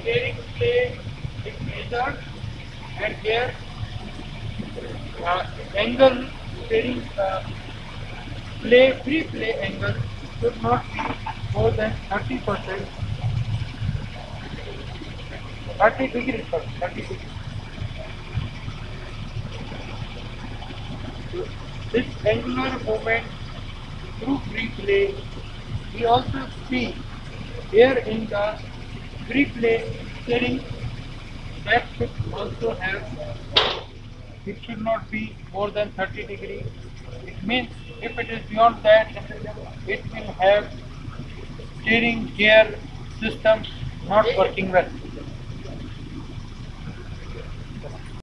Steering play and here uh, angle steering uh, play free play angle should not be more than 30 percent. 30 degrees sorry, 30 degrees this angular movement through free play we also see here in the free play steering that should also have it should not be more than 30 degree. It means if it is beyond that it will have steering gear system not working well